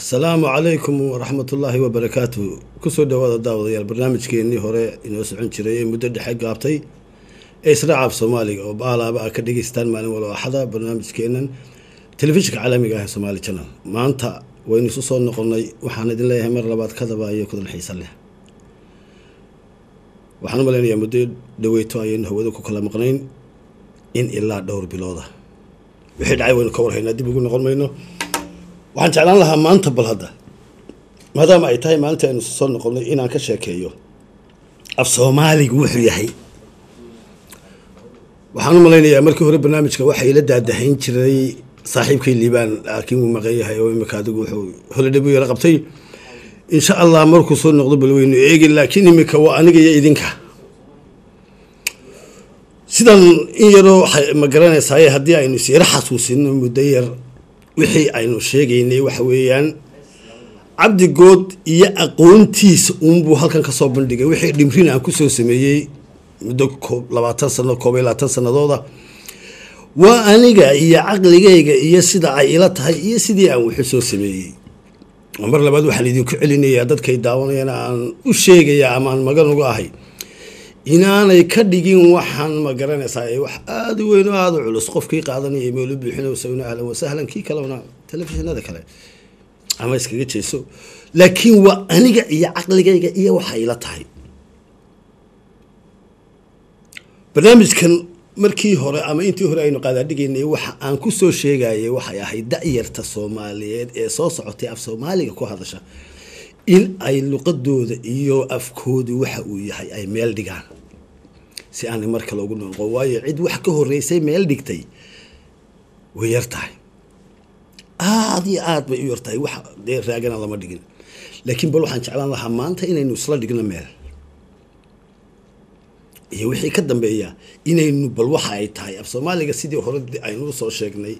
asalaamu calaykum waraxmatullaahi wabarakaatu ku soo dhawaada daawadayaal barnaamijkeenii hore inoo socon jiray ee muddo dhexe gaabtay ee israacaab soomaaliga oo baalaaba a ka dhegeystaan maalin walba axada barnaamijkeenan telefishinka caalamiga ah ee somaali janal maanta waynu isu soo noqonnay waxaan idin leeyahay mar labaad kadaba iyo kudan xiisa leh. Waxaan u muddo dhaweyto ayaynu hawada ku kala maqnayn in ilaa dhowr bilooda. Wixii dhacay waynu ka warhaynaa dib ugu noqon mayno waxaan jeclaan lahaa maanta bal hadda. Maadaama ay tahay maalinta aynu soo noqonnay inaan ka sheekeeyo. Af soomaaligu wuxuu yahay. Waxaan u malaynayaa markii hore barnaamijka waxaa ila daadahayn jiray saaxiibkay liibaan laakiin wuu maqan yahay oo imika adigu wuxuu holidhay buu yara qabtay. Insha allah markuu soo noqdo bal weynu eegi laakiin imika waa aniga iyo idinka. Sidan in yaroo ma garanaysaay haddii aynu is yaro xasuusino muddo yar wixii aynu sheegaynay waxa weeyaan cabdi good iyo aqoontiisa uunbuu halkan ka soo bandhigay. Wixii dhimrin aan ku soo sameeyey muddo labaatan sano koob labaatan sanadooda waa aniga iyo caqligayga iyo sida ay ila tahay iyo sidii aan wuxu soo sameeyey. Mar labaad waxaan idinku celinayaa dadkay daawanayana aan u sheegaya ama aan magan uga ahay inaanay ka dhigin waxaan ma garanaysaa. Wax aada u weyn oo aada u culus qofkii qaadanaya meelu buuxinowsawna ahlan wasahlan kii kalena telefishinada kale. Ama iskaga jeeso. Laakiin waa aniga iyo caqligayga iyo waxay ila tahay. Barnaamijkan markii hore ama intii hore aynu qaadaadhigaynay waxa aan ku soo sheegayay waxay ahayd da-yarta soomaaliyeed ee soo socotay af soomaaliga ku hadasha in ay luqadooda iyo afkoodu waxa uu yahay ay meel dhigaan. Si aanay mar kale ugu noqon waayo cid wax ka horeysay meel dhigtay way yar tahay. Aada iyo aada bay u yar wax dee raagana lama dhigin. Laakiin bal waxaan jeclaan lahaa maanta inaynu isla dhigno meel. Iyo wixii ka dambeeya inaynu bal waxa ay tahay. Af soomaaliga sidii hore aynu soo sheegnay.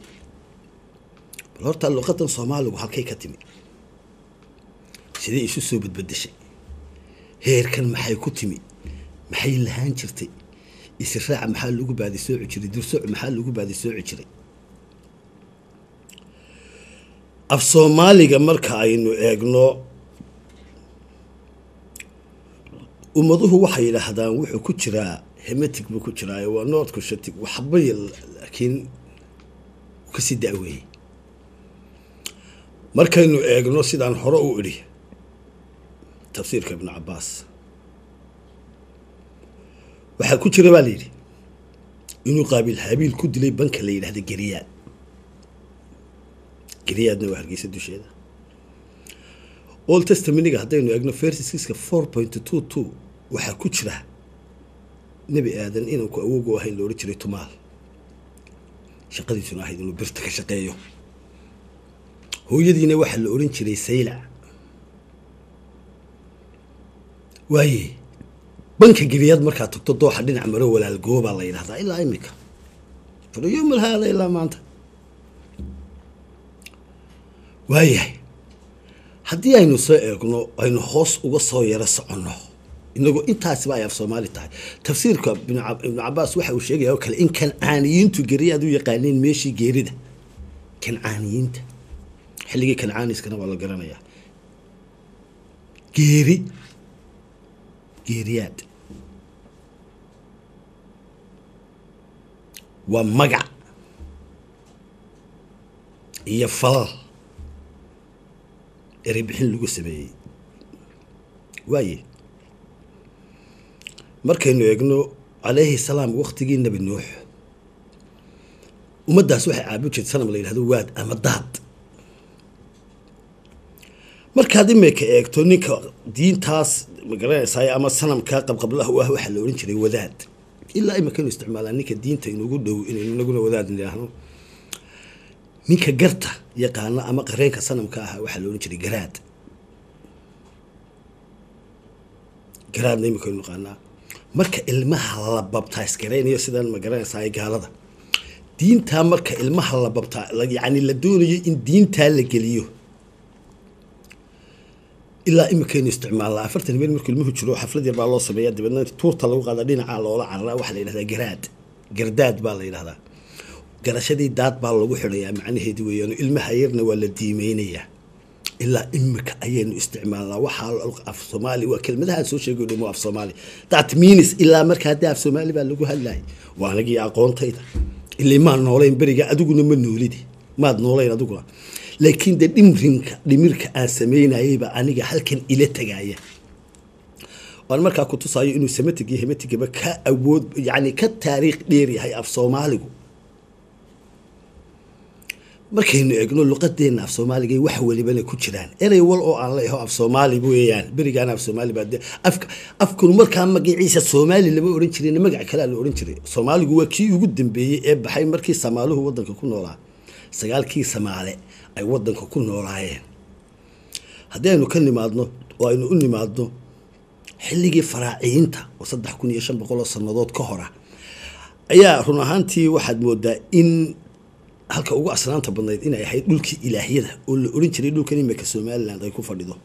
Bal horta luqadan soomaaligu halkay ka timi sidee isu soo badbadeshay heerkan maxay ku timi? Maxay lahaan jirtay? Israaca maxaa lagu baadi sooci jiray dursooc maxaa lagu baadi sooci jiray af soomaaliga marka aynu eegno ummaduhu waxay yidhaahdaan wuxuu ku jiraa hemetic buu ku jiraayo waa noodku shatig waxbay laakiin ka sii da-weeyey markaynu eegno sidaan hore u idhi tafsiirka ibnu cabaas waxaa ku jira baa la yidhi inuu qaabiil habiil ku dilay banka la yidhahda geriyaad. Geriyaadna waa hargeysa dusheeda. Old testaminiga haddaynu eegno fersiskiska four point two two waxaa ku jira nebi aadan inanku awoog u ahayn la odhan jiray tumaal. Shaqadiisuna ahayd inuu birta ka shaqeeyo. Hooyadiina waxaa la odhan jiray saylac waaye banka geliyaad markaad tagto dooxa dhinac maro walaalgoobaa la yidhahdaa ilaa imika farayomul haada ilaa maanta. Waayahay haddii aynu soo eegno aynu hoos uga soo yaro soconno inagoo intaasiba ay af soomaali tahay. Tafsiirka ibnu cabaas waxa uu sheegaya oo kale in kancaaniyiintu geriyaad u yaqaaneen meeshii geerida. Kancaaniyiinta xilligii kancaaniskana waa la garanayaa. Geeri geeriyaad waa magac iyo falal. Erey bixin lagu sameeyey. Waaye markaynu eegno calayhi salaam waktigii nebi nuux ummaddaas waxay caabud jirta sanam la yidhahdo waad ama daad. Markaad imika eegto ninka diintaas magaranaysaay ama sanamkaa qabqablahu ah waxaa la odhan jiray wadaad. Ilaa imikaynu isticmaalaa ninka diinta inugu dhow inaynu inaguna wadaad nidhaahno ninka garta yaqaana ama qareenka sanamka ah waxaa la odhan jiray garaad. Garaadna imikaynu naqaanaa marka ilmaha la babtaysgaraynayo sidaan ma garanaysaay gaalada. Diintaa marka ilmaha la babtaa yacni la doonayo in diintaa la geliyo ilaa imikaynu isticmaalnaa afartan habeen markuu ilmuhu jiro xaflad yar baa loo sameeya dabeedna tuurta lagu qaada dhinaca loola cararaa waxaa la yidhahdaa garaad. Gardaad baa la yidhahdaa. Garashadii daad baa lagu xidhayaa macnaheedi weeyaan ilmaha yarna waa la diimeynayaa ilaa imika ayaynu isticmaalnaa. Waxaa af soomaali waa kelmadaha soo sheegay dhimo af soomaali. That means ilaa markaa dee af soomaali baa lagu hadlayay waa anagii aqoontayda. Ilaa maan noolayn adiguna ma noolidi. Maad noolayn adiguna laakiin dee dhimrinka dhimirka aan samaynayayba aniga halkan ila tagaaya waan markaa ku tusaayo inuu samatig iyo hematigaba ka awood yani ka taariikh dheer yahay af soomaaligu. Markaynu eegno luqadeena af soomaaliga wax welibana ku jiraan. Erey wal oo aan leeyaho af soomaali weeyaan. Berigaan af soomaali baa de afka afkanu markaa magaciisa soomaali lama ohan jirin magac kalea la ohan jiray soomaaligu waa kii ugu dambeeyey ee baxay markii samaaluhu wadanka ku noolaa. Sagaalkii samaale ay wadanka ku noolaayeen. Haddii aynu ka nimaadno oo aynu u nimaadno xilligii faraaciyiinta oo saddex kun iyo shan boqol oo sannadood ka hora ayaa run ahaantii waxaad moodaa in halka ugu asnaanta badnayd inay ahayd dhulkii ilaahyada oo la oran jiray dhulkan imika somaliland ay ku fadhido.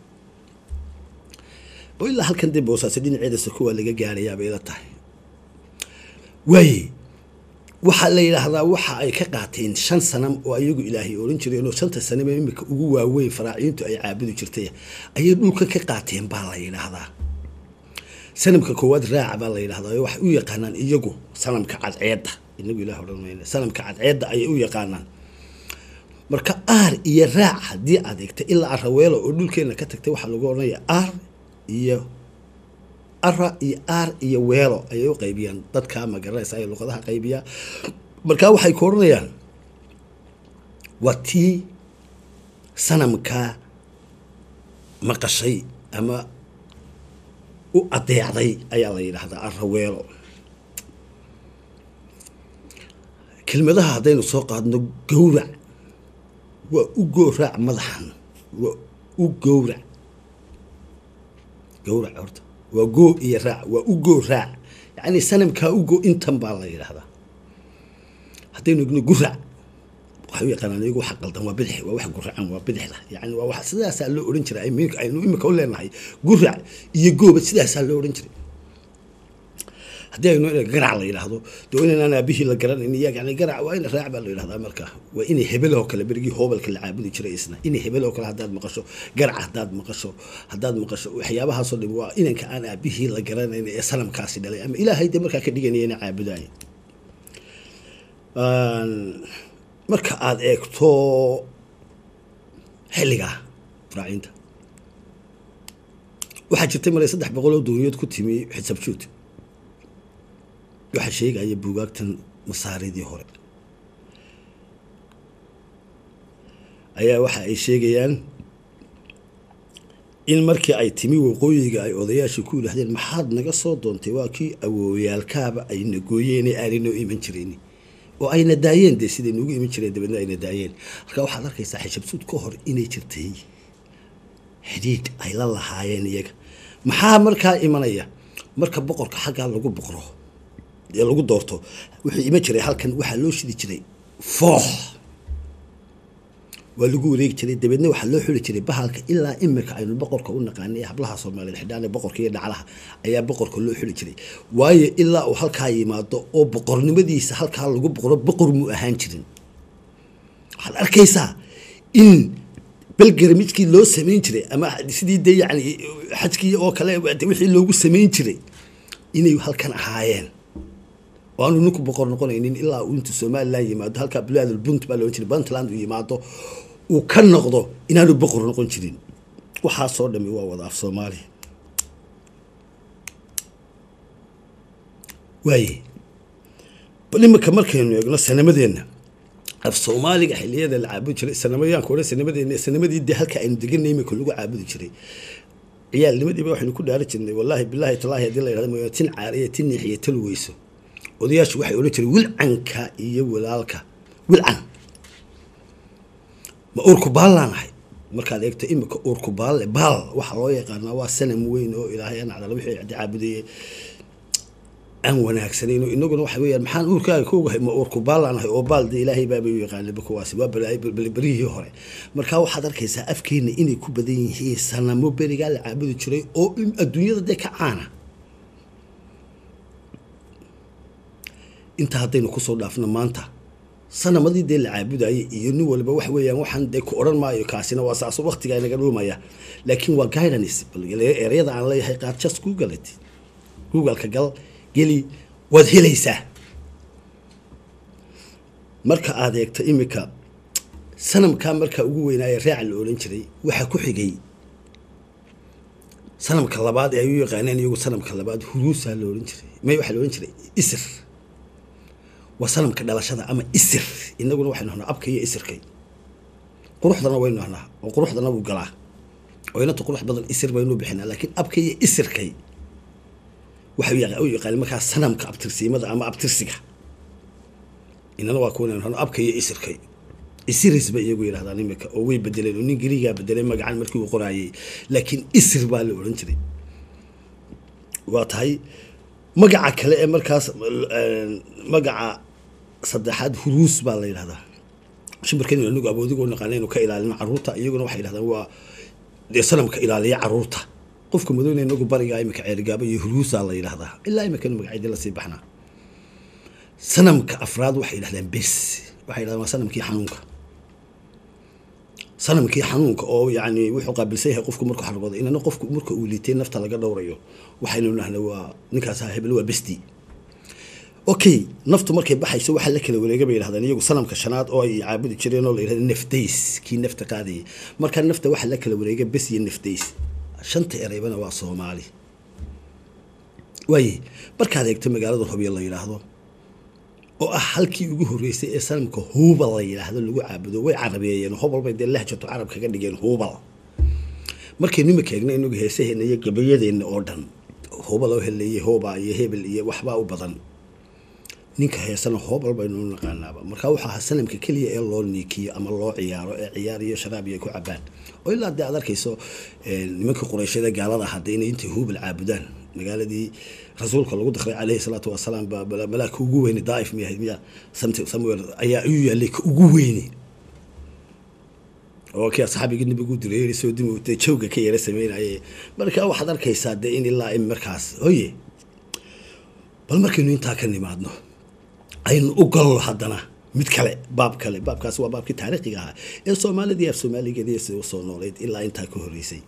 Oo ilaa halkan dee boosaaso dhinaceeda soko waa laga gaarayaabay ila tahay. Waaye waxaa la yidhaahdaa waxa ay ka qaateen shan sanam oo ayagu ilaahay oran jireen oo shanta sanaba imika ugu waaweyn faraaciyiintu ay caabudi jirtay ayay dhulkan ka qaateen baa la yidhaahdaa sanamka koowaad raaca baa la yidhahdaa waxay u yaqaanaan iyagu sanamka cadceedda. Inagu ilah odhan sanamka cadceedda ayay u yaqaanaan. Marka aar iyo raac haddii aad eegta ilaa araweelo oo dhulkeena ka tagtay waxaa lagu odhanaya aar iyo ara iyo aar iyo weelo ayay u qaybiyaan. Dadka magaranaysa ay luqadaha qaybiyaa marka waxay ku odhanayaan waa tii sanamka maqashay ama u adeecday? ayaa la yidhaahdaa araweelo kelmadaha haddaynu soo qaadno gowrac waa u gooraac madaxan waa u gowrac. Gowrac horta waa goo iyo raac waa u gooraac yacni sanamkaa ugo intan baa la yidhaahdaa. Haddaynu egno gurac waxay u yaqaanaan iyagu waxa qaldan waa bidix waa wax guracan waa bidixda yani waa wax sidaasaa loo odhan jiray aynu imika u leenahay. Gurac iyo gooba sidaasaa loo odhan jiray haddii aynu garac la yidhaahdo inaan aabihii la garanayn iyaga yani garac waa in raac baa la yidhahdaa marka. Waa inay hebeloo kale berigii hoobalka la caabudi jiray isna. Inay hebeloo kale haddaad maqasho garac haddaad maqasho haddaad maqasho waxyaabahaasoo dhim waa inanka aan aabihii la garanayn ee sanamkaasi dhalay. Ama ilaahay de markaa ka dhiganaya ina caabudaaya marka aada eegto xilligaa faraaciinta waxaa jirtay maray saddex boqol oo dooniyood ku timi xisabjuud waxaa sheegaya buugaagtan masaaridii hore. Ayaa waxa ay sheegayaan in markii ay timi waqooyiga ay odayaashii ku yidhahdeen maxaad naga soo doontay? Waa kii awooyaalkaaba ay nagooyeene aanay noo iman jirin oo ayna daayeen dee siday nugu iman jireen dabeedna ayna daayeen. Marka waxaad arkaysaa xishabsuud ka hor inay jirtay. Xidhiidh ay la lahaayeen iyaga. Maxaa markaa imanaya? Marka boqorka xaggaa lagu boqro ee lagu doorto wuxuu iman jiray halkan waxaa loo shidi jiray foox. Waa lagu wareegi jiray dabeedna waxaa loo xuli jiray bahalka ilaa imika aynu boqorka u naqaanay hablaha soomaaliyeed xidhaan boqorka iyo dhaclaha ayaa boqorka loo xuli jiray. Waayo ilaa uu halkaa yimaado oo boqornimadiisa halkaa lagu boqro boqor muu ahaan jirin. Waxaad arkaysaa in belgaramidkii loo samayn jiray ama sidii dee yani xajkii oo kale wixii loogu samayn jiray inay halkan ahaayeen aanu ninku boqor noqonaynin ilaa uu intu somalilan yimaado halkaa bilaad bunt baa loodhan jiray puntland uu yimaado uu ka noqdo inaanu boqor noqon jirin. Waxaasoo dhami waa wada af soomaaliya waaye bal iminka markaynu eegno sanamadeenna af soomaaliga xiliyada la caabudi jiray sanamayaanka hore sanamadeenna sanamadii dee halka aynu deganay iminka lagu caabudi jiray. Ciyaalnimadiiba waxaynu ku dhaari jirnay wallaahi bilaahi talaahi haddii la yidhahdo mooyaa tin caariya tin niixiya tal weyso odayaashu waxay odhan jireen wilcanka iyo walaalka wilcan ma uurku baallaan ahay markaad eegto imika uurku baalle baal waxaa loo yaqaanaa waa sanam weyn oo ilaahay anacdala wixii cadi caabudeeye aan wanaagsanayn inaguna waxa weeyaan maxaan uurkaaga ka ogahay? Ma uurku baallaan ahay oo baal de ilaahay baabay u yaqaanaba kuwaasi waa beryihii hore. Marka waxaad arkaysaa afkeena inay ku badan yihiin sanamo berigaa la caabudi jiray oo adduunyada dee ka caana intaa haddaynu ku soo dhaafno maanta sanamadii dee la caabudayay iyo nin waliba wax weeyaan waxaan dee ku odhan maayo kaasina waa saaso waktiga inaga dhulmaya laakiin waa guidance ereyada aan leeyahay qaar just google it. Googleka gal geli waad helaysaa. Marka aad eegto imika sanamkaa markaa ugu weynaaye raaca la odhan jiray waxaa ku xigay. Sanamka labaad ee ay u yaqaaneen iyagu sanamka labaad huruusaa la odhan jiray. May waxaa la odhan jiray isir waa sanamka dhalashada ama isir. Inaguna waxaynu nahnaa abka iyo isirkay. Quruxdana waynu nahnaa oo quruxdana wuu galaa. Oo inanta qurux badan isir baynu bixinaa laakiin abka iyo isirkay waxay u yaqaaneen markaa sanamka abtirsiimada ama abtirsiga. Inana waa kuwan nahno abka iyo isirkay. Isiris bay iyagu yidhahdaan imika oo way bedeleen oo nin gerigaa bedelay magacan markii uu qoraayay laakiin isir baa la odhan jiray. Waa tahay magaca kale ee markaas magaca saddexaad huruus baa la yidhahdaa. Shimbirkan anagu aboodigoo naqaana inu ka ilaalino carruurta iyaguna waxay yidhahdaan waa dee sanamka ilaaliya carruurta qofka madowna inagu barigaa imika ceerigaaba iyo huruusaa la yidhahdaa. Ilaa imikanu magacyadii la sii baxnaa. Sanamka afraad waxay yidhahdaan bes. Waxay yidhahdaan waa sanamkii xanuunka. Sanamkii xanuunka oo yani wuxuu qaabilsan yahay qofku markuu xargooda inana qofku marka uu liitay nafta laga dhowrayo waxaynu nahna waa ninkaas hebel waa besti okay naftu markay baxayso waxaa la kala wareega bay yidhahdaan iyagu sanamka shanaad oo ay caabudi jireen oo la yidhahda nafdays kii nafta qaadayay markaa nafta waxaa la kala wareega bes iyo nafdays shanta ereybana waa soomaali. Waaye markaad eegto magaalada hobyo la yidhaahdo oo ah halkii ugu horreysay ee sanamka huubal la yidhaahdo lagu caabudo way carabeeyeen. Hobal bay dee lahjato carab kaga dhigeen huubal. Markaynu imika inagu heesaheena iyo gabayadeenna oo dhan huubal oo heleeye hooba iyo hebel iyo waxbaa u badan ninka heesana hoobal baynu u naqaanaaba. Markaa wuxuu ahaa sanamka keliya ee loo niikiyo ama loo ciyaaro ee ciyaar iyo sharaab iyo ku cabaan oo ilaa dee aad arkayso nimanka qurayshada gaalada hadda inay intay huubal caabudaan magaaladii rasuulka lagu dakray caleyhi salaatu wasalaam balaa ka ugu weyne daaif miyahayd miya samuel ayaa u yaalay ka ugu weyne oo asxaabigii nabigu diray soo dimi jawga ka yara sameynaye marka waxaad arkaysaa dee in ilaa in markaas hoye bal markaynu intaa ka nimaadno aynu u galno haddana. Mid kale baab kale baabkaas waa baabkii taariikhiga ahaa ee soomaalidii af soomaaligeedii soo noolayd ilaa intaa ka horreysay.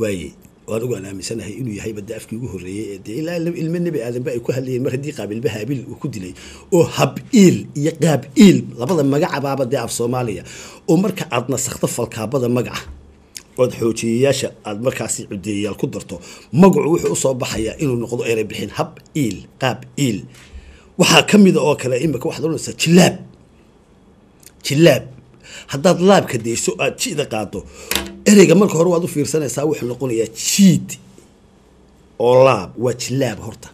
Waaye waan ugaan aaminsanahay inuu yahay badda afkii ugu horreeyey ee dee ilaa ilmo nebi aadanba ay ku hadlayeen mar haddii qaabilba haabil uu ku dilay oo hab-iil iyo qaab-iil labada magacabaaba dee af soomaaliya oo marka aad nasakdo falkaabada magaca ood xoojiyayaasha aad markaasi cudeeyayaal ku darto magacu wuxuu u soo baxayaa inuu noqdo erey hab iil qaab iil waxaa ka mida oo kale imika waxaad ohanaysaa jilaab jilaab haddaad laabka dayso aad jida qaado ereyga marka hore waad u fiirsanaysaa wuxuu noqonayaa jiid oo laab. Waa jilaab horta.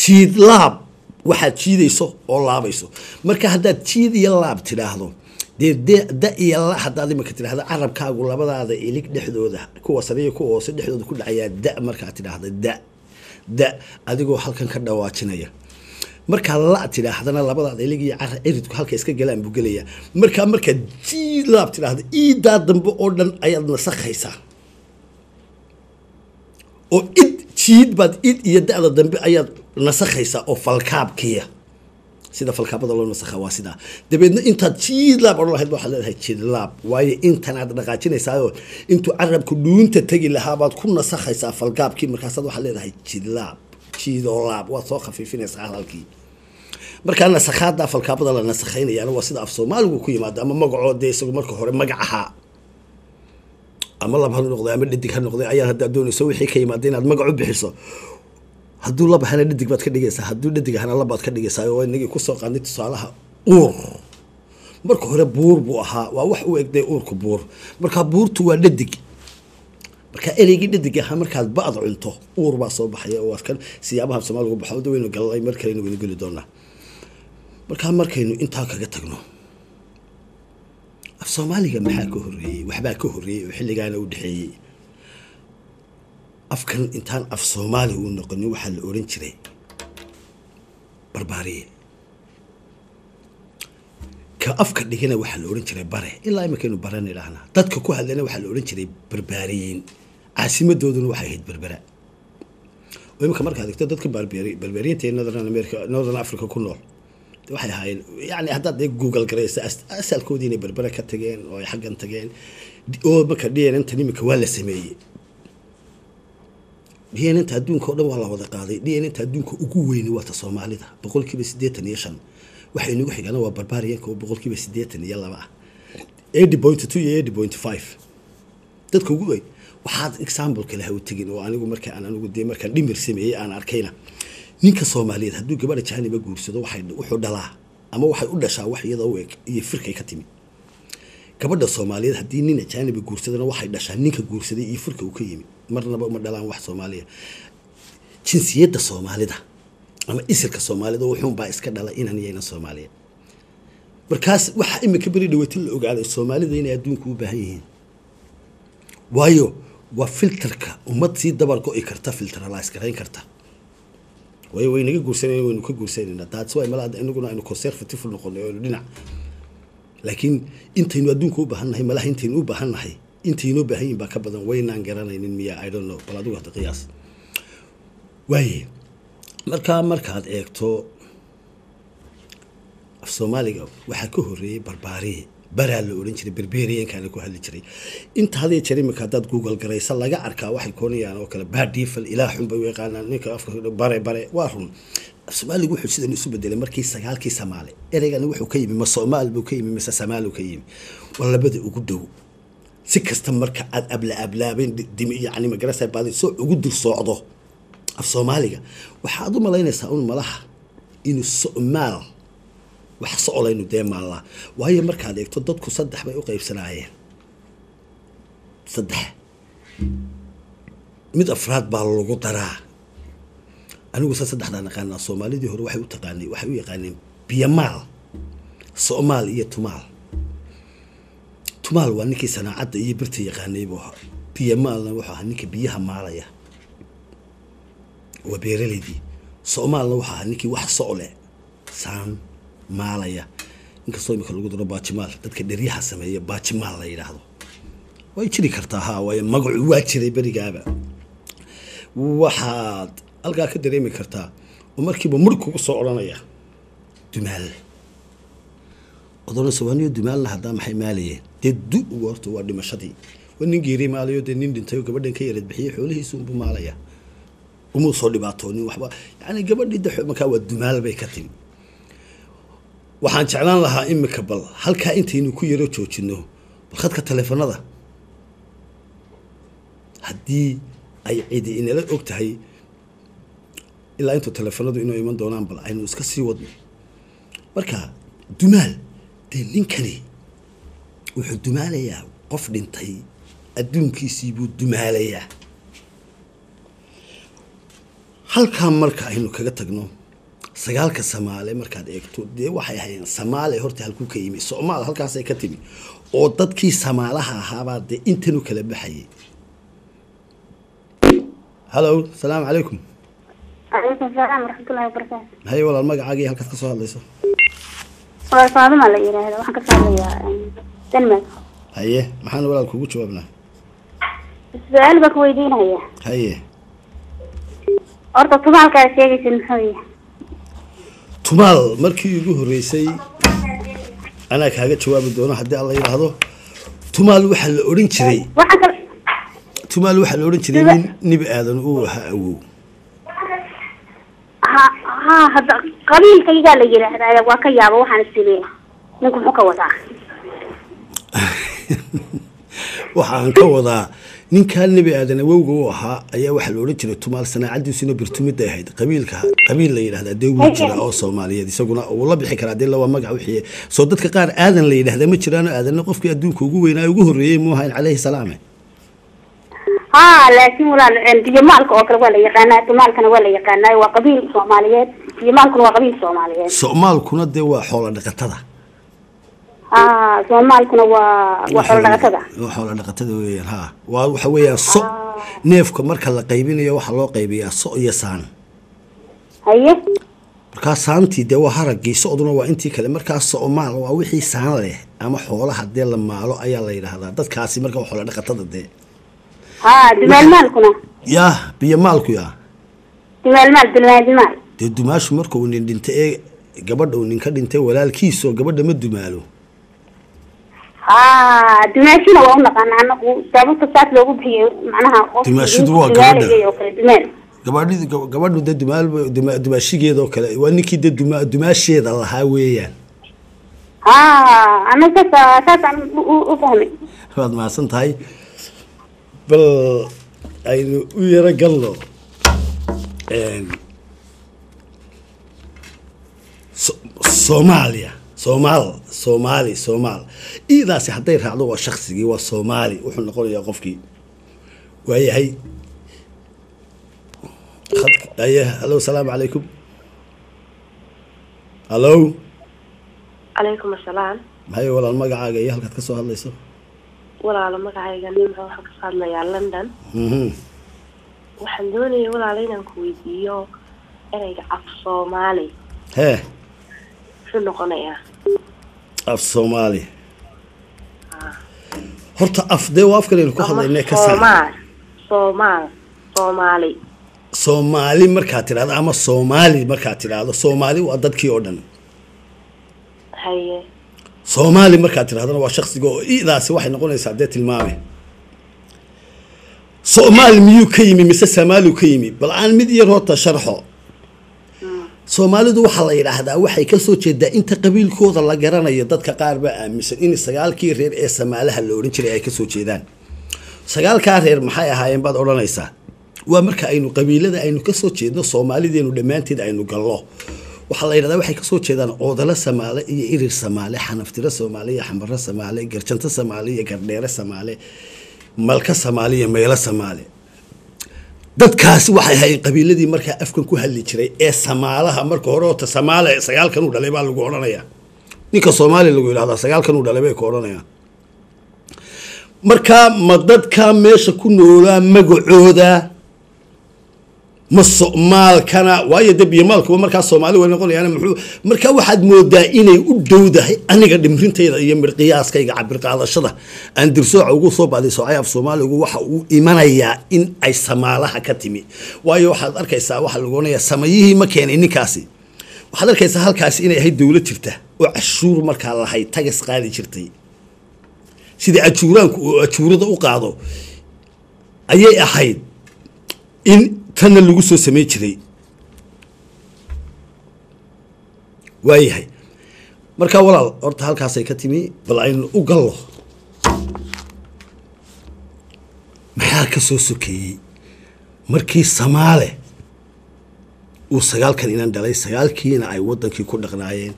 Jiid laab. Waxaad jiidayso oo laabayso. Marka haddaad jiid iyo laab tidhaahdo dee de da iyo la haddaad imika tidhahda carabkaagu labadaada ilig dhexdooda kuwa sariya kuwa hoose dhexdooda ku dhacayaa da markaad tidhaahda da. Da adigoo halkan ka dhawaajinaya markaa la tidhaahdana labadaada ilig iyo cara ciridku halka iska galaan buu gelaya markaa markaad jiid laab tidhaahda iidaa dambe oo dhan ayaad nasakhaysaa oo id jiid baad id iyo da-da dambe ayaad nasakhaysaa oo falkaabkiya sida falkaabada loo nasakha waa sidaa. Dabeedna intaad jiidlaab odhan lahayd waxaad leedahay jidlaab waayo intanaad dhaqaajinaysaayoo intuu carabku dhuunta tegi lahaa baad ku nasakhaysaa falgaabkii markaasaad waxaad leedahay jidlaab jiidoo laab waad soo khafiifinaysaa hadalkii markaa nasakhaada falkaabada la nasakhaynayaana waa sida af soomaaligu ku yimaado ama magacoo dee isagu marka hore magac ahaa ama lab ha noqday ama dhadig ha noqday ayaa haddaad doonayso wixii ka yimaada inaad magac bixiso. Hadduu lab ahana dhadig baad ka dhigaysaa hadduu dhadig ahana labaad ka dhigaysaa oo inagii ku soo qaadnay tusaalaha uur. Marka hore buur buu ahaa waa wax u egday uurka buur. Markaa buurtu waa dhadig markaa ereygii dhadig ahaa markaad ba-d cunto uur baa soo baxaya oo kan siyaabaha soomaaligu baxo da waynu galnay mar waynu geli doonaa. Markaa markaynu intaa kaga tagno af soomaaliga maxaa ka horreeyey waxbaa ka horreeyey oo xilligaana u dhexeeyey. Afkan intaan af soomaali uu noqonin waxaa la oran jiray barbaariye ka afka dhigana waxaa la ohan jiray bare. Ilaa imakaynu baran idhaahnaa dadka ku hadlana waxaa la ohan jiray barbaariyiin caasimadooduna waxay ahayd berbera. Oo imika markaad egto dadka barbaariyiinta ee northern america northern africa ku nool waxay ahaayeen yani haddaad dee google garaysa asalkoodii inay berbere ka tageen oo ay xaggan tageen oo marka d n ntan iminka waa la sameeyey. D n nta adduunka o dhan waa la wada qaaday. D n nta adduunka ugu weyni waa ta soomaalida boqolkiiba siddeetan iyo shan. Waxay inagu xigana waa barbarianka oo boqolkiiba siddeetan iyo laba. Ah eighty point two iyo eighty point five. Dadka ugu weyn waxaad ha u tegin oo anigu marka aan anigu dee markaan dhimir sameeyey aan arkayna. Ninka soomaaliyeed hadduu gabadha jaaniba guursado wuxuu dhalaa ama waxay u dhashaa wax iyada u eg iyo firkay ka timi gabadha soomaaliyeed haddii nin ajaaniba guursadana waxay dhashaa ninka guursaday iyo firka uu ka yimi marnaba uma dhalaan wax soomaaliya jinsiyadda soomaalida ama isirka soomaalida wuxuunbaa iska dhala inan yayna soomaaliyeed. Markaas waxaa imika beri dhaweyta la ogaaday soomaalida inay adduunka u baahan yihiin. Waayo waa filterka ummad sii dabar go-i karta filteralays garayn karta. Waayo waynaga guursanayna waynu ka guursanayna that's why malaha inaguna aynu conservative noqonay aynu dhinac. Laakiin intaynu adduunka u baahan nahay malaha intaynu u baahan intaynoo baahan yihiin baa ka badan waynaan garanaynin miya. I don't know bal adigu hadda qiyaas. Waaye markaa markaad eegto af soomaaliga waxaa ka horreeyey barbaariye baraa la odhan jiray berberiyankaana ku hadli jiray inta hadee jeer imika haddaad google garaysa laga arkaa waxay koonayaan oo kale baadiifal ilaah xun bay u yaqaanaan ninka afka bare bare waa run af soomaaligu wuxuu sidan isu bedelay markii sagaalkii samaale ereygani wuxuu ka yimi ma soomaal buu ka yimi mise samaal ka yimi? Waa labada ugu dhow. Si kasta marka aad abla ablaabeen yani magarasa baadi soo ugu dur soocdo af soomaaliga waxaad u malaynaysaa un malaha inuu somaal wax socolaynu dee waayo markaad eegto dadku saddex bay u qaybsanaayeen. Saddex. Mid afraad baa lagu daraa. Anigu se saddexdaa naqaanaa soomaalidii hore waxay u taqaanay waxay u yaqaaneen biyamaal somaal iyo tumaal. Tumaal waa ninkii sanaacadda iyo birta yaqaanay buu biyamaalna wuxuu ahaa ninka biyaha maalaya. Waa beeraleydii. Soomaalna wuxuu ahaa ninkii wax socle saan maalaya. Inkastoo imika lagu daro baajimaal dadka dheryaha sameeya baajimaal la yidhaahdo. Way jiri kartaa ha waayo magacu waa jiray berigaaba waxaad halkaa ka dareemi kartaa oo markiiba mur kugu soo odhanaya. Dumaal. Odona somaaliyo dumaalna haddaa maxay maalayeen dee du ugu horta waa dhimashadii. Waa nin maalayo dee nin dhintay oo gabadhan ka yareed bixiyey xoolihiisu unbu maalaya. Umuu soo dhibaatoonin waxba. Yani gabadhii de markaa waa dumaal bay ka timi waxaan jeclaan lahaa imika bal halkaa intaynu ku yaro joojino bal khadka taleefanada haddii ay cidi inala og tahay ilaa intuu taleefanadu inuu iman doonaan bal aynu iska sii wadno. Marka dumaal dee ninkani wuxuu dumaalayaa qof dhintay adduunkiisii buu dumaalayaa. Halkaa marka aynu kaga tagno sagaalka samaale markaad eegto dee waxay ahaayeen samaale horta halkuu ka yimi somaal halkaasay ka timi oo dadkii samaalaha ahaabaa dee intanu kala baxayay hallo salaamu calaykum calaykum salaam waraxmatullahi wabarakaatu haye walaal magacaagii halkaad ka soo hadlayso? Walaal faaduma la yidhaahda waxaan ka soo hadlayaa denmark haye maxaan walaal kugu jawaabnaa? Su'aal baa ku weydiinaya. Haye. Horta tumaalka aad sheegaysid muxuu yahay tumaal markii ugu horreysay anaa kaaga jawaabi doono haddii alla yidhaahdo tumaal waxaa la odhan jiray. Tumaal waxaa la odhan jiray nin nibi aadan uu ahaa awow. Ha ha hadda qabiilkaygaa la yidhaahdaa waa ka yaaba waxaan isiliya ninku muxuu ka wadaa. Waxaan ka wadaa ninkaa nebi aadan awowga u ahaa ayaa waxaa la odhan jiray tumaal sanaacadiisuna birtumida ahayd. Qabiilka qabiil la yidhahdaa dee wuu jira oo soomaaliyeed isaguna uu la bixi karaa dee lawaa magac wixiye soo dadka qaar aadan la yidhahdaa ma jiraano aadanna qofkii adduunka ugu weynaa ugu horreeyey muu ahayn calayhi salaame ha laakiin walaal biyomaalka oo kale waa la yaqaanaa tumaalkana waa la yaqaanaa waa qabiil soomaaliyeed biyomaalkuna waa qabiil soomaaliyeed. Soomaalkuna dee waa xoola dhaqatada. ha soomaalkuna waa xoolo dhaqatada. Weeyaan ha waa waxa weeyaan so neefka marka la qaybinayo waxaa loo qaybiyaa so iyo saan. Haye? Markaa saantii dee waa haraggii socduna waa intii kale. Markaa somaal waa wixii saan leh ama xoolaha dee la maalo ayaa la yidhaahdaa. Dadkaasi marka waa xoola dhaqatada dee. Dumaalmaalkuna yaa biyo maalku dumaalmaal dee dumaashu marka uu nin dhinta ee gabadha uu ninka dhintay walaalkiisoo gabadha ma dumaalo ha waa u naqaana anagu. Sababta saas loogu bixiyey macnaha qof Dumaashidu waa gabadha. oo kale dumaal gabadhii gab- gabadhu de duma- dumaashigeedoo kale waa ninkii de duma dumaasheeda lahaa weeyaan. Ha anaga saas saasaan u- fahmay. Waad mahadsan tahay. Bal aynu u yaro galno soomaaliya soomaal soomaali soomaal. Iidaasi hadday raacdo waa shaksigii waa soomaali. Wuxuu noqonayaa qofkii. Waayahay hallo asalaamu calaykum. Hallo calaykum asalaam. Maxay walaal magacaaga iyo halkaad ka soo hadlayso? Walaalo magacayga nimca waxaan ka soo hadlayaa london. Mhm. waxaan doonayay walaalo inaan ku weydiiyo ereyga af soomaali. Hee. Muxuu noqonayaa af soomaali. Horta af dee waa afkan aynu ku hadlaynay ka soomaal soomaal soomaali. Soomaali markaad tidhahdo ama soomaali markaad tidhaahdo. Soomaali waa dadkii oo dhan. Soomaali markaad tidhahdona waa shaksiga oo idaasi waxay noqonaysaa dee tilmaame. Soomaali miyuu ka yimi mise samaaliu ka yimi? Bal aan mid yar horta sharxo soomaalidu waxaa la yidhaahdaa waxay ka soo jeedaa inta qabiilkooda la garanayo dadka qaar aaminsan in sagaalkii reer ee samaalaha la odhan jiray ay ka soo jeedaan. Sagaalkaa reer maxay ahaayeen baad odhanaysaa? Waa marka aynu qabiilada aynu ka soo jeedno soomaalideenu dhammaanteed aynu gallo waxaa la yidhahdaa waxay ka soo jeedaan oodalo samaale iyo irir samaale xanaftiro soomaale iyo xambaro samaale garjanto samaale iyo gardheere samaale malka samaale iyo meelo samaale dadkaasi waxay ahaayeen qabiiladii markaa afkan ku hadli jiray ee samaalaha. Marka hore ota samaale sagaalkan uu dhalay baa lagu odhanayaa ninka soomaali lagu yidhahdaa sagaalkan uu dhalay bay ku odhanayaan markaa ma dadka meesha ku noolaa magacooda ma somaalkana waayo de biyomaalkuba markaa soomaali way noqonayaan. Muxuu markaa waxaad moodaa inay u dhowdahay aniga dhimrintayda iyo mirqiyaaskayga cabir qaadashada aan dirsooca ugu soo baaday soocay soomaaligu waxa uu imanayaa in ay samaalaha ka timi. Waayo waxaad arkaysaa waxaa lagu samayihii ma keenay ninkaasi. Waxaad arkaysaa halkaasi inay ahayd dowlad jirta oo cashuur markaa lahayd tagas qaadi jirtay. Sida ajuuraanku uu ajuurada u qaado ayay ahayd in tanna lagu soo samayn jiray. Waayahay. Markaa walaal horta halkaasay ka timi bal aynu u gallo. Maxaa ka soo sokeeyey markii samaale uu sagaalkan inan dhalay sagaalkiina ay waddankii ku dhaqnaayeen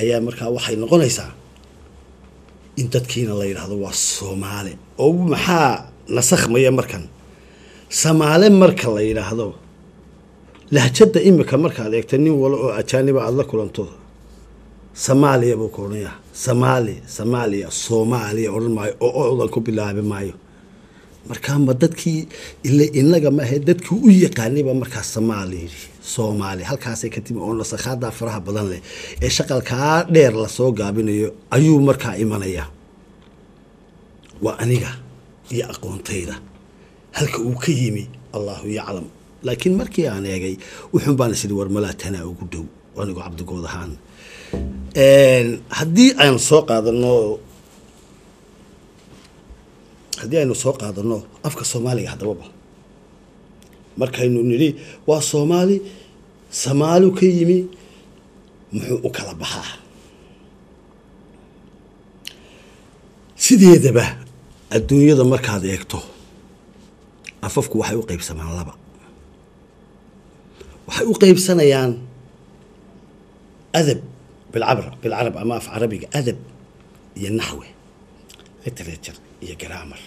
ayaa markaa waxay noqonaysaa in dadkiina la yidhaahdo waa soomaale. Oo maxaa nasakhmaya markan samaale marka la yidhaahdo lahjadda imika markaad eegta nin walo oo ajaaniba aada la kulanto. Samaaliya buu ka odhanayaa samaali samaaliya soomaaliya odhan maayo oo odan ku bilaabi maayo. Markaa ma dadkii ile inaga maahe dadkii u yaqaanayba markaa samaali yidhi soomaali. Halkaasay ka timi oo nasakhaadaa faraha badan leh ee shaqalkaa dheer la soo gaabinayo ayuu markaa imanayaa waa aniga iyo aqoontayda halka uu ka yimi allahu yaclam. Laakiin markii aan eegay wuxuun baan is idhi war malaa tanaa ugu dhow anigoo cabdigood ahaan. Haddii aan soo qaadano haddii aynu soo qaadano afka soomaaliga haddababa markaynu nidhi waa soomaali samaalu ka yimi muxuu u kala baxaa? Sideedaba adduunyada markaad eegto afafku waxay u qaybsamaan laba. Waxay u qaybsanayaan adab bilcabr bilcarab ama af carabiga adab iyo naxwe literature iyo grammar.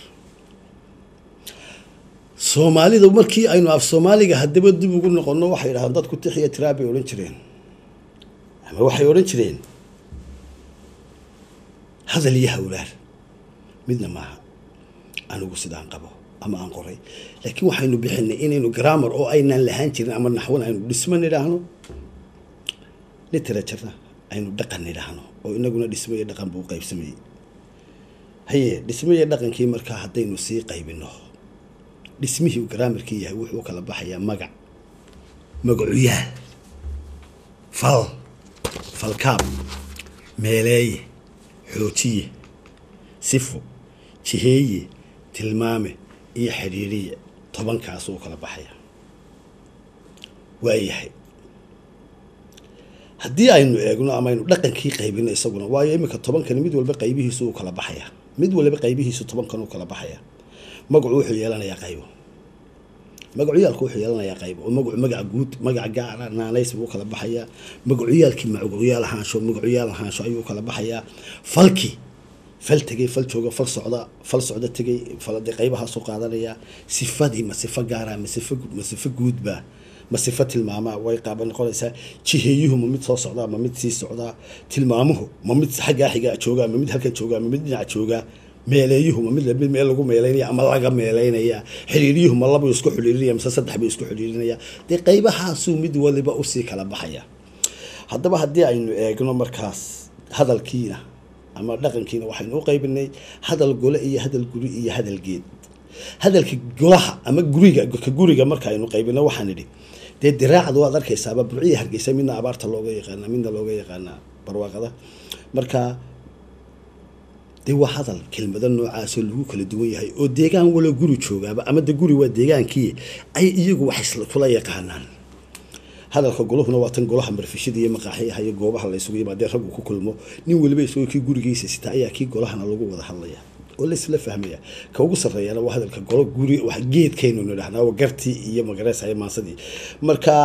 Soomaalida markii aynu af soomaaliga haddaba dib ugu noqono waxay dhahaan dadku tixiya tiraa bay odhan jireen. Ama waxay odhan jireen hadal iyo hawlaar midna maaha anigu sidaan qabo ama aan qoray. Laakiin waxaynu bixinay inaynu grammar oo aynaan lahaan jirin ama naxwan aynu dhismo nidhaahno. Literaturena aynu dhaqan nidhaahno oo inaguna dhismo iyo dhaqan buu qaybsamayey haye dhismo iyo dhaqankii markaa haddaynu sii qaybino dhismihii uu graamarkii yahay wuxuu kala baxayaa magac. Magacuyaal fal. Falkaab. Meeleeye xoojiye. Sifo jiheeye. Tilmaame iyo xidhiiriye tobankaas uu kala baxaya. Waayahay haddii aynu eegno ama aynu dhaqankii qaybino isaguna waayo iminka tobankani mid walba qaybihiisu uu kala baxaya. Mid waliba qaybihiisu tobankan uu kala baxaya. Magacu wuxuu yeelanayaa qaybo. Magacyaalku wuxuu yeelanayaa qaybo. Oo magacu magaca guud magaca gaara naanays buu kala baxayaa magacuyaalkii magacuyaal ahaansho magacuyaal ahaansho ayuu kala baxayaa falki fal tegay fal jooga fal socda fal socda tegay falade qaadanaya sifadii ma sifo gaara ma sifo ma sifo guudba ma sifo tilmaamaa way qaaba noqonaysaa jiheeyuhu ma mid soo socdaa ma mid sii socdaa tilmaamuhu ma mid xaggaa xigaa joogaa ma mid halkan joogaa ma mid dhinaca joogaa meeleeyuhu ma mid mid meel lagu meeleynaya ama laga meeleynaya xiriiriyuhu ma labuu isku xidhiirinaya mise saddex buu isku xidhiirinaya dee qaybahaasuu mid waliba u sii kala baxaya. Haddaba haddii aynu eegno markaas hadalkiina ama dhaqankiina waxaynu u qaybinay hadal gole iyo hadal guri iyo hadal geed. Hadalka golaha ama guriga ka guriga marka aynu qaybino waxaan idhi dee diraacda waad arkaysaaba burciya hargeysa midna abaarta looga yaqaana midna looga yaqaanaa barwaaqada. Marka dee waa hadal kelmado noocaasoo lagu kala duwan yahay oo deegaan walo guri joogaaba ama de guri waa deegaankii ay iyagu wax iskula yaqaanaan hadalka goluhuna waa tan golaha marfishada iyo maqaaxiyaha iyo goobaha la isugu yimaadee raggu ku kulmo nin weliba isagoo kii gurigiisa sita ayaa kii golahana lagu wada hadlaya oo laisla fahmaya ka ugu sarreeyana waa hadalka golo guri wax geedkaynu nidhahnaa waa gartii iyo magareesa iyo maansadii marka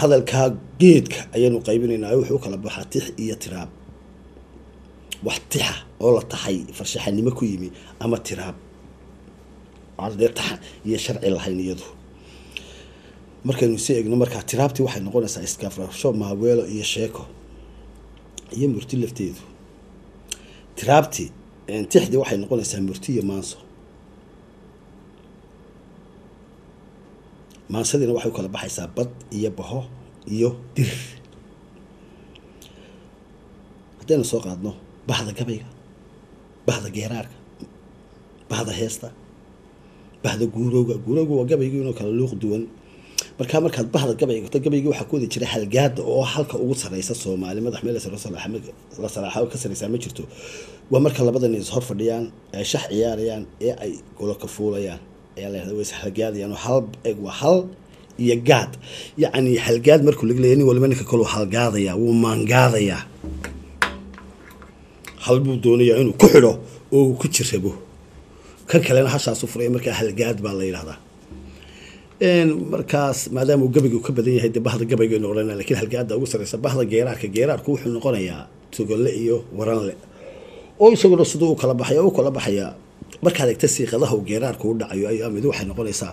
hadalka geedka ayaanu qaybinaynaa wuxuu kala baxaa tix iyo tiraab. Wax tixa oo la taxay farshaxanimo ku yimi ama tiraab. Dee taxa iyo sharci lahayn iyadu markaynu si egno markaa tiraabtii waxay noqonaysaa iskaafrasho maaweelo iyo sheeko iyo murti lafteedu. Tiraabtii tixdii waxay noqonaysaa murti iyo maanso. Maansadiina waxay u kala baxaysaa bad iyo baho iyo dir. Haddaynu soo qaadno bahda gabayga bahda geeraarka bahda heesta bahda guurowga. Guurowga waa gabaygi inoo kala luuq duwan markaa markaad bahda gabayga to gabaygii waxaa ku jira halgaada oo halka ugu sareysa soomaali. Madax meel la salaaxa ka sareysaa ma jirto. Waa marka labadan is hor fadhiyaan ay shax ciyaarayaan ee ay goloka fuulayaan. Ayaa la way is hal eg waa hal iyo gaad. Yacni halgaad markuu laga nin waliba ninka kaleu halgaadayaa wuu maangaadayaa hal buu doonayaa inuu ku xidho oo uu ku jirrabo. Kan kalena hashaasu furaya markaa halgaad baa la yidhahdaa markaas maadaama gabaygu ka badan yahay dee bahda gabayga odhana lakiin halgaada ugu sareysa bahda geeraarka geeraarku wuxuu noqonayaa togolle iyo waranle oo isaguna siduu u kala baxaya u kala baxayaa markaad egta siiqadaha uu geeraarku u dhacayo ayaa mid waxay noqonaysaa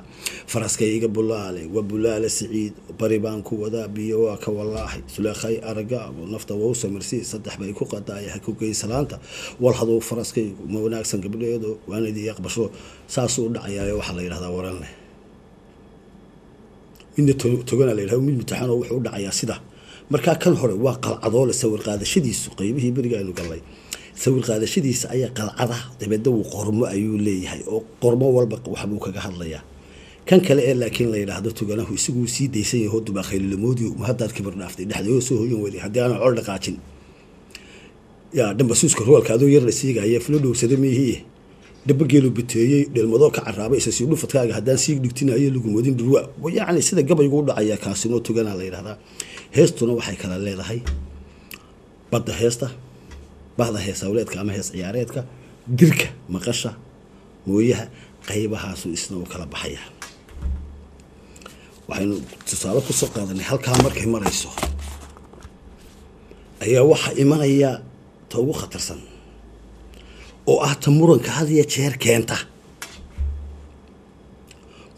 faraskayga bulaale waa bulaale siciid bari baan ku wadaa biyo waa ka walaahay suleekhay aragaagu nafta wau samarsii saddex bay ku qadaaya ha ku gey salaanta. Wal haduu faraskaygu ma wanaagsan gabdheedo waanidii aqbasho saasuu u waxaa la yidhahdaa waranle midna togana la yidhahdo mid mutaxanoo wuxuu u dhacayaa sida. Markaa kan hore waa qalcadoole sawir qaadashadiisu qaybihii beriga aynu gallay sawir qaadashadiisa ayaa qalcada dabeedna wuu qormo ayuu leeyahay oo qormo walba waxbuu kaga hadlayaa. Kan kale ee laakiin la yidhaahdo tuganahu isaguu sii daysan yahay oo dubaakhaylulamoodii mahadaad kibar dhaaftay dhexdeedoo soo hoyan weyday haddii aanan col dhaqaajin. Yaa dhambasuuska roolka adoo yar la siigaya filo dhowrsada dhabageelu biteeyey dhelmadoo ka caraabay isa sii dhufadkaaga haddaan sii dhigtinayo lagumoodin dhurwa yacni sida gabaygu u dhacaya kaasinoo tuganaa la yidhahdaa heestuna waxay kala leedahay. Badda heesta bahda hees hawleedka ama hees ciyaareedka dirka maqasha mooyaha qaybahaasu isna u kala baxaya. Waxaynu tusaale ku soo qaadanay halkaa markay marayso ayaa waxaa imanaya ta ugu khatarsan oo ah ta muranka had iyo jeer keenta.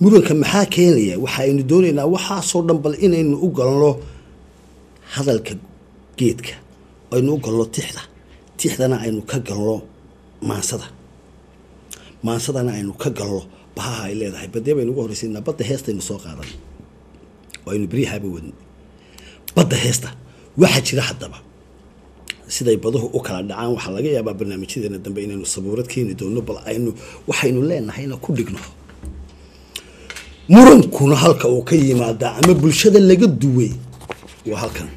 Muranka maxaa keenaya? Waxa aynu doonaynaa waxaasoo dhan bal inaynu u galno hadalka geedka aynu u galno tixda. Tixdana aynu ka galno maansada. Maansadana aynu ka galno bahaha ay leedahay. Badee baynu ugu horreysaynaa badda heestaynu soo qaadan oo aynu beryahaaba wadni badda heesta waxaa jira haddaba siday baduhu u kala dhacaan waxaa laga yaabaa barnaamijyadeena dambe inaynu sabuurad keeni doono bal aynu waxaynu leenahayna ku dhigno. Murankuna halka uu ka yimaadaa ama bulshada laga duway waa halkan.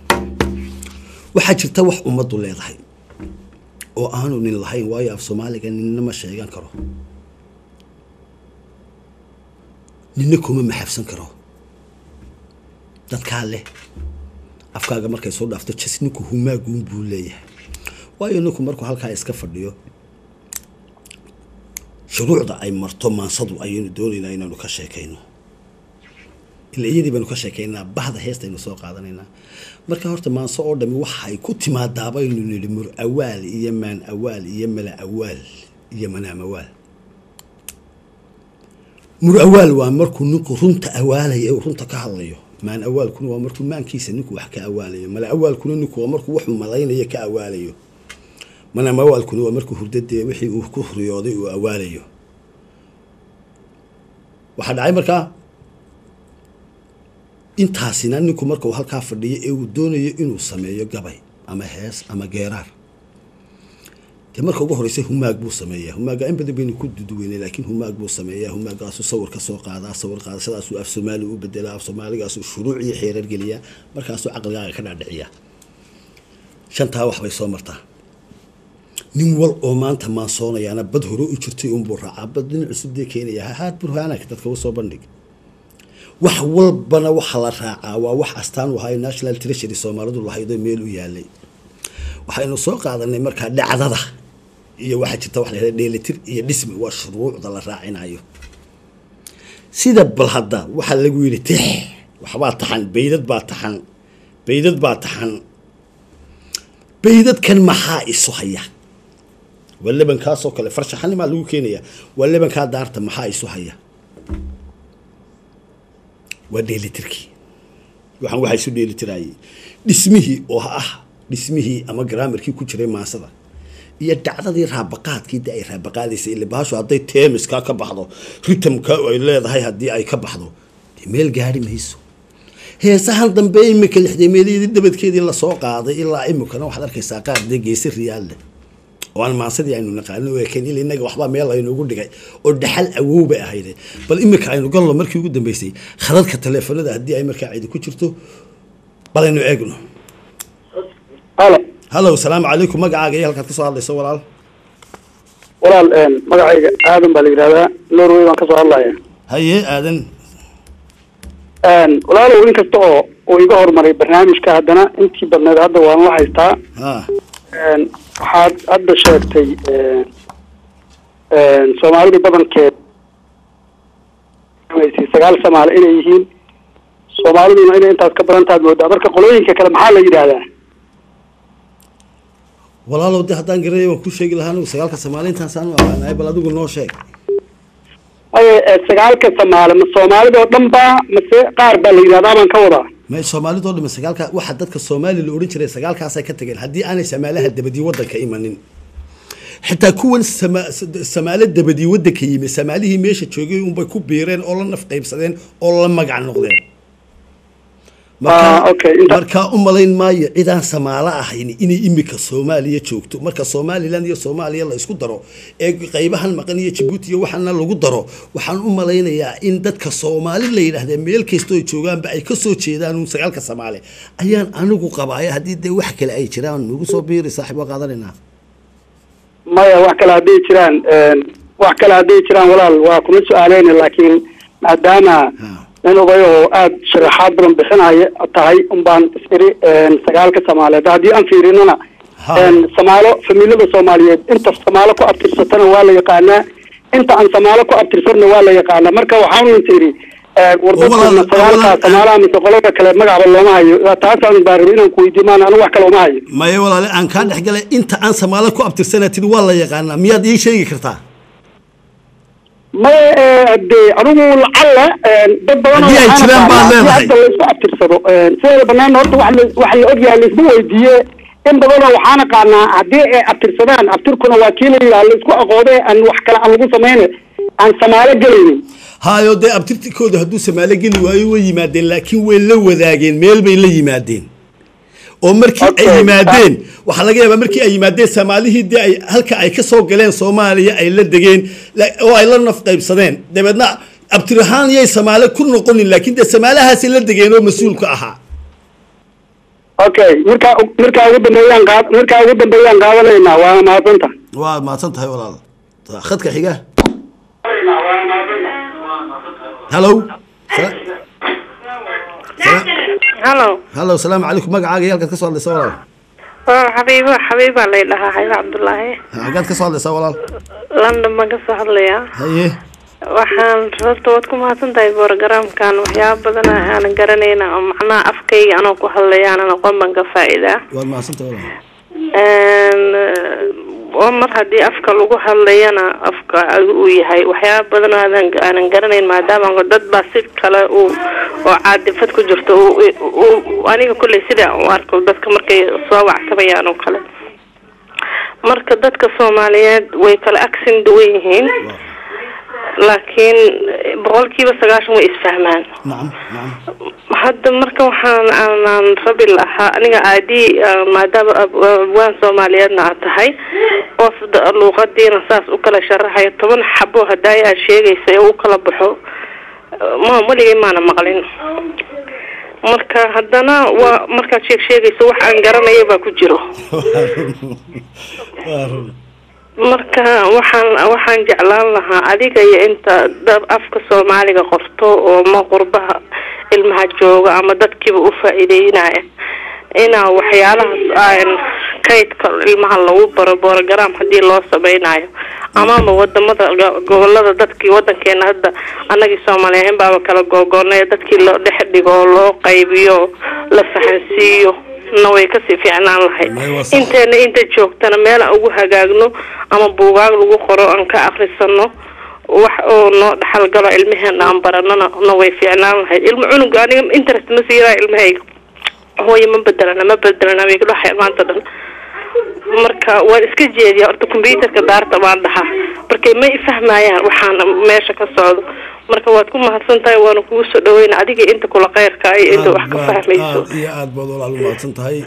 Waxaa jirta wax ummaddu leedahay oo aanu nin lahayn waayo af soomaaliga ninna ma sheegan karo. Ninna kuma maxafsan karo. Dadkaa leh afkaaga markay soo dhaafto jas ninku humaaguun buu leeyahay. Waayo ninku markuu halkaa iska fadhiyo shuruucda ay marto maansadu ayaynu doonaynaa inaynu ka sheekayno. Ila iyadii baynu ka sheekaynaa bahda heestaynu soo qaadanaynaa marka horta maanso oo dhami waxay ku timaadaa baynu nidhi mur awaal iyo maan awaal iyo mala awaal iyo manaam awaal. Mur awaal waa markuu ninku runta awaalaya runta ka hadlayo maan awaalkuna waa markuu maankiisa ninku wax ka awaalayo. Mala awaalkuna ninku waa markuu wuxuu malaynayo ka awaalayo. Manaam awaalkuna waa markuu hurdadee wixii uu ku riyooday uu awaalayo. Waxaa dhacay markaa intaasina ninku markuu halkaa fadhiyo ee uu doonayo inuu sameeyo gabay ama hees ama geeraar dee marka ugu horeysa humaag buu sameeyaa humaaga in badan baynu ku duduweynay laakiin humaag buu sameeyaa humaagaasuu sawir ka soo qaadaa sawir qaadashadaasuu af soomaali u bedelaa af soomaaligaasuu shuruuc iyo xeerar geliyaa markaasuu caqligaaga ka dhaadhiciyaa shantaa wax bay soo martaa. Nin wal oo maanta maansoonayaana bad hore u jirtay unbuu raacaa. Bad nin cusub dee keenaya hahaad burhaanaka dadka u soo bandhig. Wax walbana waxa la raacaa waa wax astaan u ahayo national treasury soomaalidu lahaydoo meel u yaalay. Waxaynu soo qaadanay markaa dhacdada iyo waxaa jirta wax la yidhahda dheelitir iyo dhismi waa shuruucda la raacinayo. Sida bal hadda waxaa lagu yidhi tix waxbaa taxan baydad baa taxan baydad baa taxan. Baydadkan maxaa isu haya? Waa lebankaasoo kale farshaxanimaa lagu keenayaa waa lebankaa daarta maxaa isu haya? Waa dheelitirkii. Waxaan waxaa isu dheelitiraayey dhismihii oo ah dhismihii ama graamarkii ku jiray maasada iyo dhacdadii raabaqaadkii de ay raabaqaadaysay ile bahashu hadday teemiskaa ka baxdo ritamka ay leedahay haddii ay ka baxdo meel gaari mayso. Heesahan dambe imika lixdameedyadii dabadkeedii la soo qaaday ilaa imikana waxaad arkaysaa qaar dee geesi riyaal leh. Oo aan maansadii aynu naqaano il innaga waxbaa meel aynuugu dhigay oo dhaxal awow bay ahayde bal imika aynu galno markii ugu dambeysay khadadka taleefanada haddii ay markaa cidi ku jirto bal aynu eegno hallow salaamu calaykum magacaaga iyo halkaad ka soo hadlayso walaal. Walaal magacayga aadan baa la yidhahdaa. Norway baan ka soo hadlaya haye aadan. Walaalow in kasta oo uu iga horumaray barnaamijka haddana intii badneed hadda waan la haystaa. Ha. Waxaad hadda sheegtay soomaalida badankeed sagaal samaale inay yihiin. Soomaaliduna inay intaas ka badantaad moodaa. Marka qolooyinka kale maxaa la yidhaahdaa walaalow de haddaan garanay waan ku sheegi lahaa anigu sagaalka soomaali intaasaan u aqaanahay bal adigu noo sheeg. Maye sagaalka samaale ma soomaalida oo dhan baa mase qaar baa la yidhahdaa baan ka wadaa. Ma soomaalidoo dhama sagaalka waxa dadka soomaali la odhan jiray sagaalkaasay ka tageen haddii aanay samaalaha dabadii waddanka imanin. Xitaa kuwan sama samaalo dabadii waddanka yimi samaalihii meesha joogay unbay ku biireen oo la naf qaybsadeen oo la magac noqdeen markaa u malayn maayo cidaan samaalo ahayn inay imika soomaaliya joogto. Marka somalilan iyo soomaaliya la isku daro ee qaybahan maqan iyo jabuuti iyo waxaana lagu daro waxaan u malaynayaa in dadka soomaali la yidhahdee meel kastoo joogaanba ay ka soo jeedaan uun sagaalka soomaali. Ayaan anigu qabaaya haddii dee wax kale ay jiraan nagu soo biiri saaxiib waa qaadanaynaa. Maya wax kale hadday jiraan wax kale hadday jiraan walaal waa kuma su'aaleyna laakiin maadaama. Nin oday oo aada sharaxaad badan bixinaya tahay unbaan isiri sagaalka soomaaliyeed. Haddii aan fiirinana samaalo famiilada soomaaliyeed inta samaalo ku abtirsatana waa la yaqaanaa inta aan samaalo ku abtirsanna waa la yaqaanaa. Marka waxaan tiri wardadana sagaalka samaalaha mise qolada kale magacba looma hayo. Taasaan baan rabay inaan kuweydiiyo maan anigu wax kale uma hayo. Maya walaale aan kaa dhexgalay inta aan samaalo ku abtirsanaa tiri waa la yaqaanaa. Miyaad ii sheegi kartaa maya hadee anigu lacalla dad badan hadda la isku abtirsado sideeda banaan horta wax la- ogyahay laisma weydiiye. In badanoo waxaan aqaanaa haddii ay abtirsadaan abtirkuna waa kii la yidhaha la isku aqoode aan wax kale aan lagu samayne aan samaalo gelaynin hayo dee abtirtikooda hadduu samaalo geli waayo way yimaadeen laakiin way la wadaageen meel bay la yimaadeen oo markii ay yimaadeen waxaa laga yaabaa markii ay yimaadeen soomaalihii dee ay halka ay ka soo galeen soomaaliya ay la degeen oo ay la naf qaybsadeen. Dabeedna abtir ahaan yay samaale ku noqonin laakiin dee samaalahaasay la degeen oo mas'uulka ahaa. Okay markaa markaa ugu dambeeyaan qaad markaa ugu dambeeyaan qaadanaynaa waa mahadsanta waa mahadsan tahay walaal. Khadka xiga. Hallo hallo hallo salaamu calaykum. Magacaaga iyo halkaad ka soo hadlaysa walaal. Xabiibo xabiibaa lay dhahaa xabiib cabdullaahi xaggaad ka soo hadlaysaa walaal. London baan ka soo hadlayaa haye. Waxaan horta waad ku mahadsan tahay borogaraamkan waxyaaba badan aanan garanayna oo macnaha afkayga anoo ku hadlaya aanan aqoon baan ka faa'iidaa. Waad mahadsan tahay walaal oo mar haddii afka lagu hadlayana afka uu yahay waxyaaba badan aanan garanayn maadaama dad baa si kale oo caadifad ku jirto aniga kulley sida u arko dadka markay soo wactabayaan oo kale. Marka dadka soomaaliyeed way kala agsin duwan yihiin laakiin boqolkiiba sagaashan way isfahmaan hadda marka waxaan aanan rabi lahaa aniga aadii maadaama abwaan soomaaliyeedna aad tahay oo luuqadiina saas u kala sharaxayo toban xabo hadaayo aad sheegaysa ee u kala baxo ma weligay maana maqlin marka haddana waa markaad sheeg sheegayso wax aan garanaya baa ku jiro marka waxaan waxaan jeclaan lahaa adiga iyo inta dad afka soomaaliga qorto oo ma qurbaha ilmaha jooga ama dadkiiba u faa'iideynaya inaa waxyaalahaas kaydka ilmaha lagu baro borogaraam haddii loo sameynayo amaba waddamada gobollada dadkii wadankeena hadda anagii soomaaliyain baaba kala googoonay dadkii loo dhex dhigo oo loo qaybiyo la fahansiiyo na way ka sii fiicnaan lahayd. Inteena inta joogtana meel aan ugu hagaagno ama buugaag lagu qoro aan ka akrisano wax oo noo dhaxal galo ilmaheena aan baranona na way fiicnaan lahayd. Ilma cunuga aniga interest ma siiraa ilmahayga. Hooyo ma bedelana ma bedelana way dhahay maanta dhan. Marka waan iska jeediya horta combyuterka daarta baan dhahaa. Markay ma ifahmayaan waxaana meesha ka socdo marka waad ku mahadsan tahay waana kugu soo dhaweyna adiga inta kula khayrka iyo inta wax ka fahmayso. aad iyo aad baad walaal u mahadsan tahay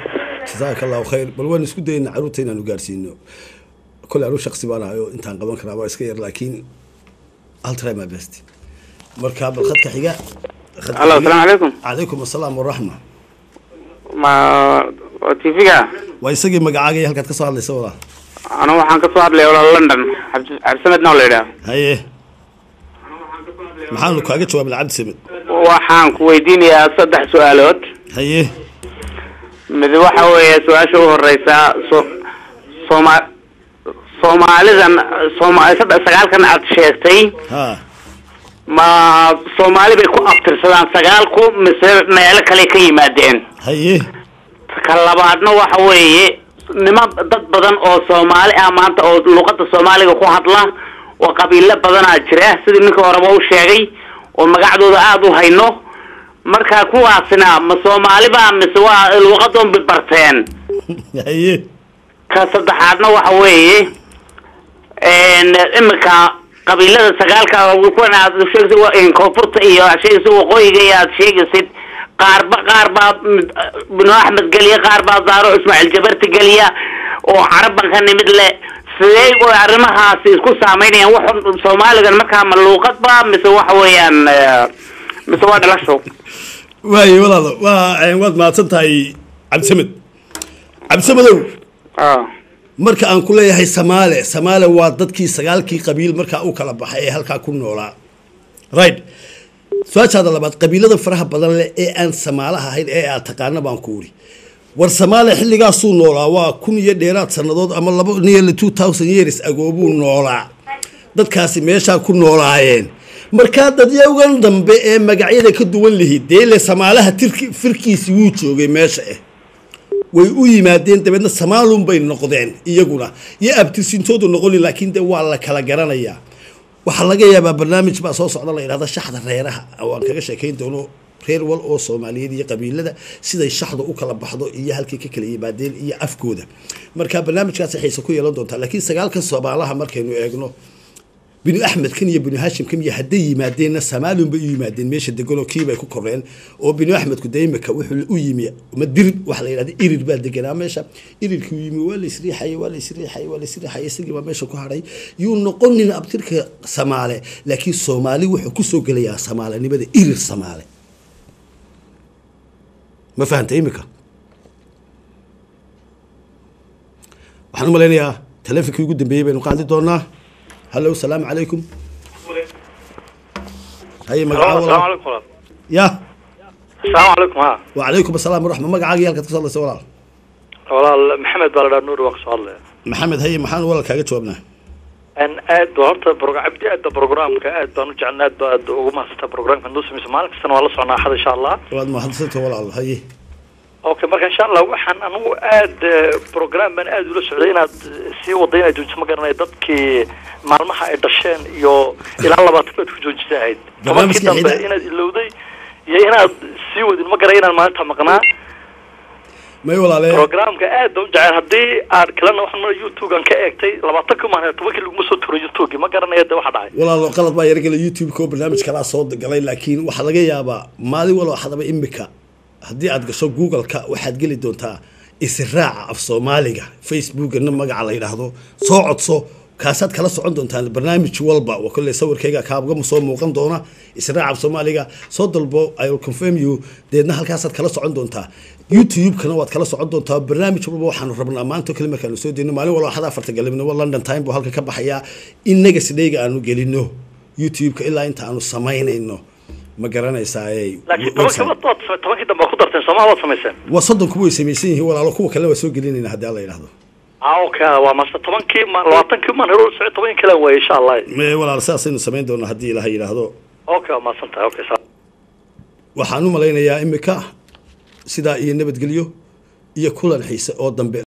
jazaaka allahu khayr. Bal waan isku dayna carruurta inaanu gaarsiino kole anu shaksi baan ahayo intaan qaban karaa waa iska yar laakiin I'll try my best. Marka bal khadka xiga khadka Allo, xiga. assalaamu calaykum. calaykum assalaam waraxma ma tv-ga waa isagii magacaaga iyo halkaad ka soo hadlaysa walaal. Anu waxaan ka soo hadlaya walaal london. Cabdi- cabdisamedna oo la yidhaah haye maxaanu kaaga jawaabna cabdi samed waxaan ku weydiinayaa saddex su'aalood. Haye. Mid waxa weeye su'aasha u horeysa so sooma soomaalidan sooma sagaalkan aad sheegtay. Ma soomaali bay ku abtirsadaan sagaalku mise meelo kale ka yimaadeen. Haye. Ka labaadna waxa weeye niman dad badan oo soomaali ah maanta oo luqada soomaaliga ku hadla oo qabiilo badanaa jira. Sidii ninka horeba u sheegay oo magacdooda aada u hayno. Marka kuwaasina ma soomaaliba mise waa luqadoon bay barteen ka saddexaadna waxa weeye imika qabiilada sagaalka kuwan aad sheegtay koonfurta iyo aad sheegaysid waqooyiga iyo aad sheegaysid. Qaarba qaar baa binu axmed geliya qaar baa daaro ismaaciil jabarti geliya oo caraban ka nimid le sidee way arrimahaasi isku saameynayaan wax soomaaligan markaa ma luuqad ba mise waxa weeyaan eh, mise waa dhalasho? Waaye walaalo waa waad mahadsan tahay cabdisamed cabdisamedow ah. Marka aan ku leeyahay samaale samaale waa dadkii sagaalkii qabiil markaa u kala baxay ee halkaa ku noolaa right. Su'aashaada labaad qabiilada faraha badan leh ee aan samaalaha ahayn ee aad taqaana baan ku uri war samaale xilligaasuu noolaa. Waa kun iyo dheeraad sannadood ama laba nearly two thousand years agoobuu noolaa. Dadkaasi meeshaa ku noolaayeen. Markaa dadyawgan dambe ee magacyada ka duwan lihi dee le samaalaha firkiisi wuu joogay meesha eh. Way u yimaadeen dabeedna samaalun bay noqdeen iyaguna. Iyo abtirsintoodu noqoni laakiin de waa la kala garanayaa. Waxaa laga yaabaa barnaamij baa soo socda la yidhahda shaxda reeraha. Oo aan kaga sheekayn doono reer wal oo soomaaliyeed iyo qabiilada siday shaxda u kala baxdo iyo halkay ka kala yimaadeen iyo afkooda. Marka barnaamijkaasi xiise ku yeelan doontaa laakiin sagaalkan soomaalaha markaynu eegno binu axmedkan iyo binu hashimkan iyo hadday yimaadeenna samaalun bay u yimaadeen meesha deganoo kiibay ku koreen oo binu axmedku de wuxuu u yimi ma dirir waxa la yidhahda irir baa deganaa meesha irirkii u yimi waa la waa la waa la isagii baa meesha ku hadhay yuu noqonin abtirka samaale laakiin soomaali wuxuu ku soo gelayaa samaalenimada irir samaale ma fahamtay imika waxaan umalaynayaa taleefonkii ugu dambeeyey baynu qaadi doonaa. Hallo asalaamu calaykum. Haye magaca ya. Asalaamu calaykum ha. Wacalaykum asalaam waraxma magacaaga yaalkaad ka soo hadlaysa walaal. Walaal maxamed baa la dhaa nuur waa ka soo hadlaya. Maxamed haye maxaan walaalkaaga jawaabnaa? aada horta abdi aada programka aad baan u jeclna aad ba aad ugu mahadsanta programka noo sameyso maalin kastana waan la socnaa axad insha allah waad mahadisanta walaal haye. Okay marka insha allah waxaan anigu aada e, program baan aada ula socday inaad e, sii waday inaad joojiso ma garanay dadkii maalmaha ay dhasheen iyo ilaa labaatan baad ku joojisa ahayd. Tobankii dambe inaad ilowday iyo inaad sii wadin ma garay inaan maalinta maqnaa may walaale. Programka aad baan u jecel. Haddii aad kalena waxaan mar youtube aan ka eegtay labaatankii maalin tobankii laguma soo turo youtube ma garanaya de waxa dhacay? Walaalo qalad baa yaragala youtube-ka oo barnaamij kalaa soo galay laakiin waxaa laga yaabaa maalin walba hadaba imika. Haddii aad gasho google-ka waxaad geli doontaa israaca af soomaaliga. Facebookana magaca la yidhaahdo soo codso kaasaad kala socon doontaan barnaamij walba oo kolley sawirkayga kaabgama soo muuqan doona israaca af soomaaliga. Soo dalbo i will confirm you. Deedna halkaasaad kala socon doontaa youtube-kana waad kala socon doontaa barnaamij walba waxaanu rabnaa maanta kale markaanu soo deyno maalin walba waxada afarta galabnimo london time buu halka ka baxayaa innaga sidhayga aanu gelino youtube-ka ilaa inta aanu samaynayno. Ma garanaysaa laakiin tobankii waad waad tobankii dambe waad ku darteen soomaa waad samayseen. Waa soddonku way samaysan yihiin. Walaalo kuwa kale waa soo gelinayna haddii alla yidhaahdo. okay waa mase tobankii labaatankii maan hore socod tobankii kale waaye insha allah Me- walaal sidaasaynu samayn doonaa haddii ilaha yidhaahdo. Okay waa mahadsan tahay okay sa- waxaan u malaynayaa imika sidaa iyo nabadgelyo iyo kulan xiise oo dambe